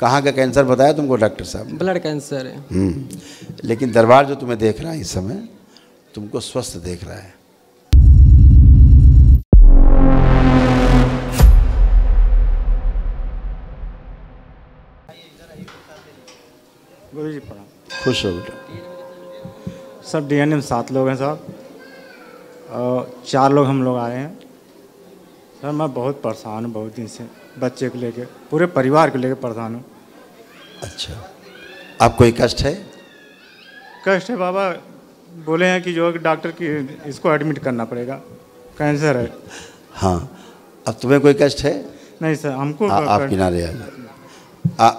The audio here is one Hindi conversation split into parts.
कहाँ का कैंसर बताया तुमको डॉक्टर साहब ब्लड कैंसर है। हम्म, लेकिन दरबार जो तुम्हें देख रहा है इस समय तुमको स्वस्थ देख रहा है। गुरु जी प्रणाम खुश हो बेटा। सब डीएनए में सात लोग हैं साहब। और चार लोग हम लोग आए हैं। सर मैं बहुत परेशान हूँ बहुत दिन से बच्चे को लेके पूरे परिवार को लेके परेशान हूँ। अच्छा। आप कोई कष्ट है? कष्ट है बाबा। बोले हैं कि जो है डॉक्टर की इसको एडमिट करना पड़ेगा। कैंसर है। हाँ। अब तुम्हें कोई कष्ट है? नहीं सर हमको आ, आप किनारे आ।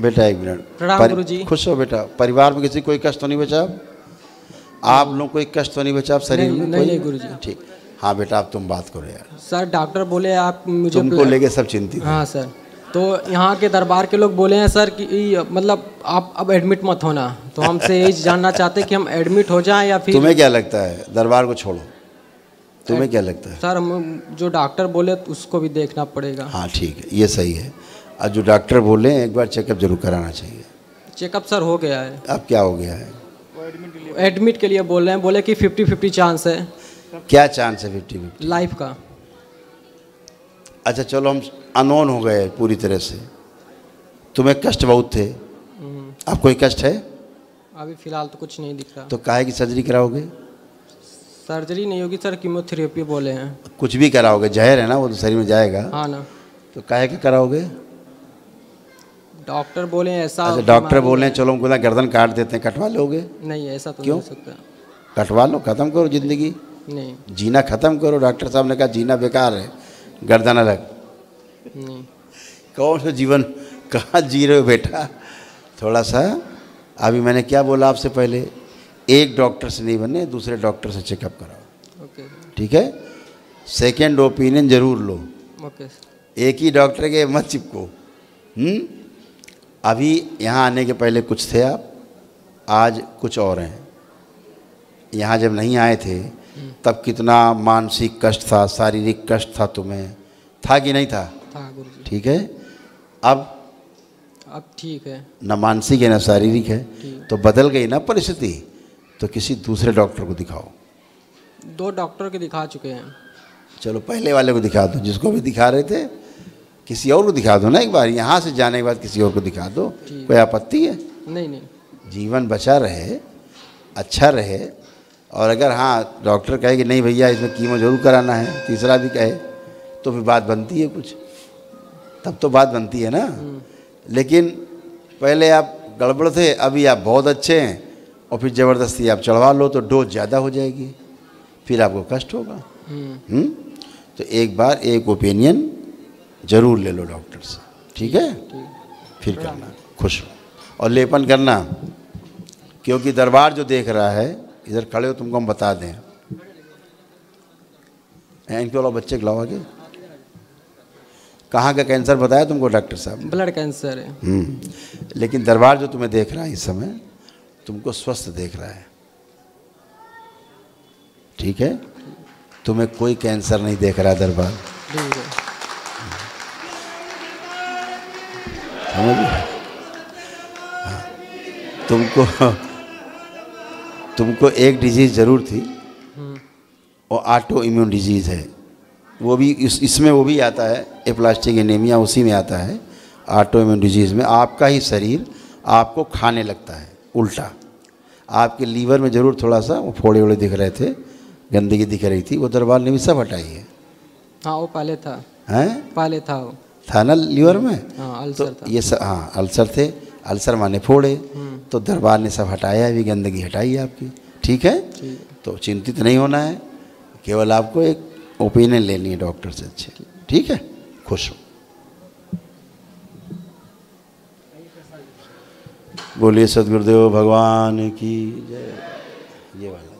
बेटा एक मिनट। परि- खुश हो बेटा। परिवार में किसी कोई कष्ट तो नहीं बचा? आप? लोग कोई कष्ट तो नहीं बचा अब शरीर में नहीं? नहीं, गुरुजी। ठीक। हाँ बेटा आप तुम बात करो यार। सर डॉक्टर बोले आप मुझे तुमको लेके सब चिंतित हाँ। सर। तो यहाँ के दरबार के लोग बोले हैं सर कि मतलब आप अब एडमिट मत होना। तो हमसे यही जानना चाहते हैं कि हम एडमिट हो जाएँ या फिर तुम्हें क्या लगता है? दरबार को छोड़ो। तुम्हें क्या लगता है? सर हम जो डॉक्टर बोले तो उसको भी देखना पड़ेगा। हाँ ठीक है। ये सही है। और जो डॉक्टर बोले एक बार चेकअप ज़रूर कराना चाहिए। चेकअप सर हो गया है। अब क्या हो गया है? एडमिट के लिए बोल रहे हैं बोले कि फिफ्टी फिफ्टी चांस है। क्या चांस है फिफ्टी फिफ्टी लाइफ का। अच्छा चलो हम अनोन हो गए पूरी तरह से। तुम्हें कष्ट बहुत थे। आप कोई कष्ट है? अभी फ़िलहाल तो कुछ नहीं दिख रहा। तो काहे की सर्जरी कराओगे? सर्जरी नहीं होगी सर कीमोथेरेपी बोले हैं। कुछ भी कराओगे जहर है ना वो तो शरीर में जाएगा। हाँ ना। तो काहे के कराओगे? डॉक्टर बोले ऐसा अच्छा डॉक्टर बोले है। चलो हमको ना गर्दन काट देते हैं कटवा लोगे? नहीं ऐसा तो क्यों? नहीं सकता। कटवा लो ख़त्म करो ज़िंदगी। नहीं। जीना ख़त्म करो डॉक्टर साहब ने कहा जीना बेकार है गर्दन अलग। नहीं। कौन सा जीवन कहाँ जी रहे हो बेटा? थोड़ा सा अभी मैंने क्या बोला आपसे पहले? एक डॉक्टर से नहीं बने दूसरे डॉक्टर से चेकअप कराओ। ओके ठीक है? सेकेंड ओपिनियन ज़रूर लो। ओके एक ही डॉक्टर के मत चिपको। हम्म? अभी यहाँ आने के पहले कुछ थे आप आज कुछ और हैं। यहाँ जब नहीं आए थे तब कितना मानसिक कष्ट था शारीरिक कष्ट था तुम्हें? था कि नहीं था? था गुरु ठीक है? अब? अब ठीक है। न मानसिक है न शारीरिक है। तो बदल गई ना परिस्थिति तो किसी दूसरे डॉक्टर को दिखाओ। दो डॉक्टर के दिखा चुके हैं। चलो पहले वाले को दिखा दो जिसको भी दिखा रहे थे। किसी और को दिखा दो ना एक बार यहाँ से जाने के बाद किसी और को दिखा दो। कोई आपत्ति है? नहीं नहीं। जीवन बचा रहे अच्छा रहे और अगर हाँ डॉक्टर कहे कि नहीं भैया इसमें कीमो ज़रूर कराना है तीसरा भी कहे तो फिर बात बनती है कुछ। तब तो बात बनती है ना। लेकिन पहले आप गड़बड़ थे अभी आप बहुत अच्छे हैं और फिर ज़बरदस्ती आप चढ़वा लो तो डोज ज़्यादा हो जाएगी। फिर आपको कष्ट होगा। हम्म, हम्म? तो एक बार एक ओपिनियन ज़रूर ले लो डॉक्टर से। ठीक है? फिर करना। खुश हो और लेपन करना क्योंकि दरबार जो देख रहा है इधर खड़े हो तुमको हम बता दें। इनको लाओ बच्चे को लाओ आगे। कहाँ का कैंसर बताया तुमको डॉक्टर साहब? ब्लड कैंसर है। हम्म, लेकिन दरबार जो तुम्हें देख रहा है इस समय तुमको स्वस्थ देख रहा है। ठीक है? तुम्हें कोई कैंसर नहीं देख रहा है। दरबार समझ हाँ। तुमको तुमको एक डिज़ीज़ ज़रूर थी। हम्म, वो ऑटो इम्यून डिज़ीज़ है। वो भी इस इसमें वो भी आता है एप्लास्टिक एनीमिया उसी में आता है ऑटो इम्यून डिज़ीज़ में। आपका ही शरीर आपको खाने लगता है उल्टा। आपके लीवर में ज़रूर थोड़ा सा वो फोड़े वोड़े दिख रहे थे गंदगी दिख रही थी वो दरबार ने भी सब हटाई है। हाँ वो पहले था। हैं? पहले था वो। था ना लीवर में? हाँ अल्सर तो था। ये सब हाँ अल्सर थे अल्सर माने फोड़े। हम्म, तो दरबार ने सब हटाया भी गंदगी हटाई आपकी। ठीक है? तो चिंतित नहीं होना है। केवल आपको एक ओपिनियन लेनी है डॉक्टर से अच्छे। ठीक है? खुश हो। बोलिए सदगुरुदेव, भगवान की जय। ये वाला